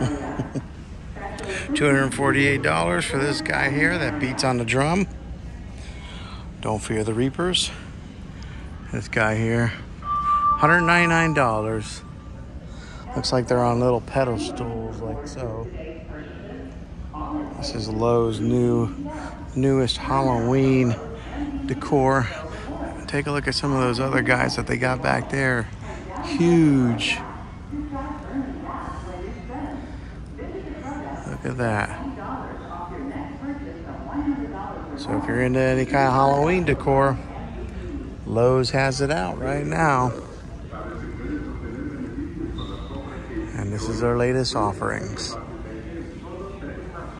$248 for this guy here that beats on the drum. Don't Fear the Reapers. This guy here, $199. Looks like they're on little pedestals like so. This is Lowe's new newest Halloween decor. Take a look at some of those other guys that they got back there. Huge. Look at that. So if you're into any kind of Halloween decor, Lowe's has it out right now. And this is our latest offerings.